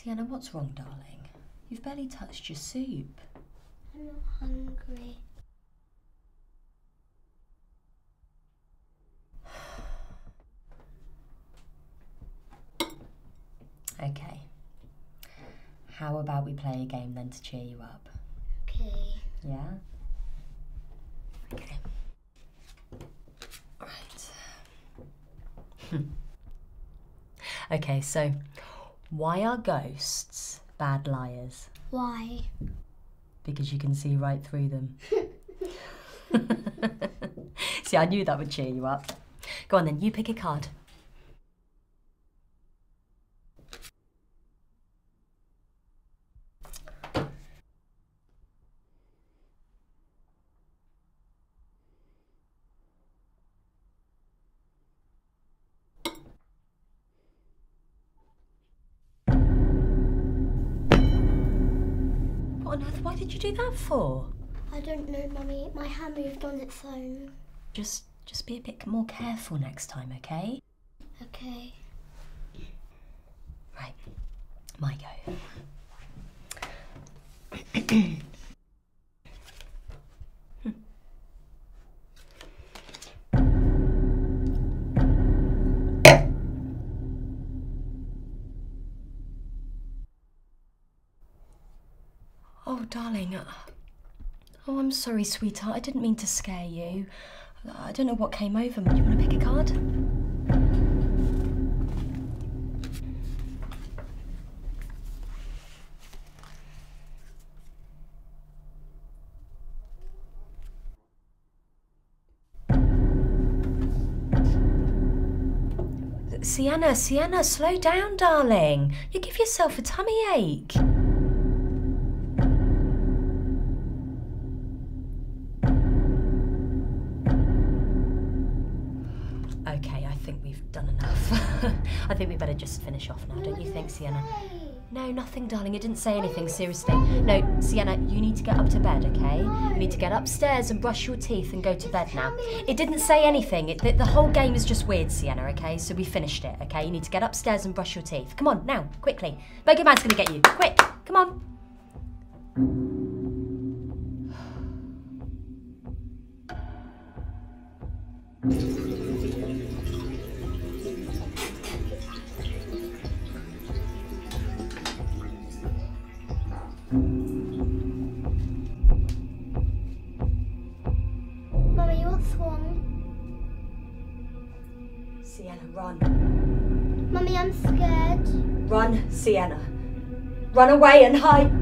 Sienna, what's wrong, darling? You've barely touched your soup. I'm not hungry. Okay. How about we play a game then to cheer you up? Okay. Yeah? Okay. Right. okay, so why are ghosts bad liars? Why? Because you can see right through them. see, I knew that would cheer you up. Go on then, you pick a card. What on earth? Why did you do that for? I don't know, Mummy. My hand moved on its own. Just, just be a bit more careful next time, okay? Okay. Right, my go. oh, darling. uh, Oh, I'm sorry, sweetheart. I didn't mean to scare you. I don't know what came over me. Do you want to pick a card? Sienna, Sienna, slow down, darling. You give yourself a tummy ache. Okay, I think we've done enough. I think we better just finish off now, don't you think, Sienna? No, nothing, darling. It didn't say anything, seriously. No, Sienna, you need to get up to bed, okay? You need to get upstairs and brush your teeth and go to bed now. It didn't say anything. It, the, the whole game is just weird, Sienna, okay? So we finished it, okay? You need to get upstairs and brush your teeth. Come on, now, quickly. Bogeyman's gonna get you. Quick, come on. Mummy, Sienna, run. Mummy, I'm scared. Run, Sienna. Run away and hide.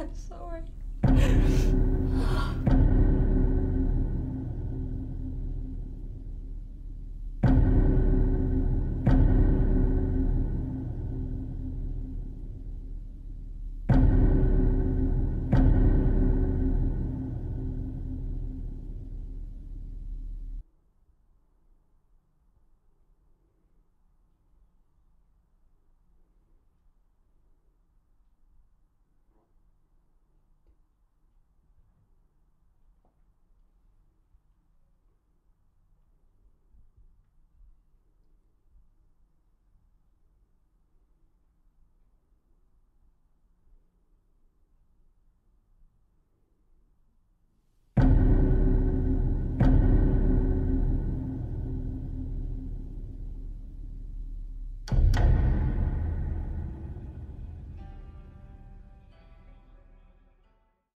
I'm sorry.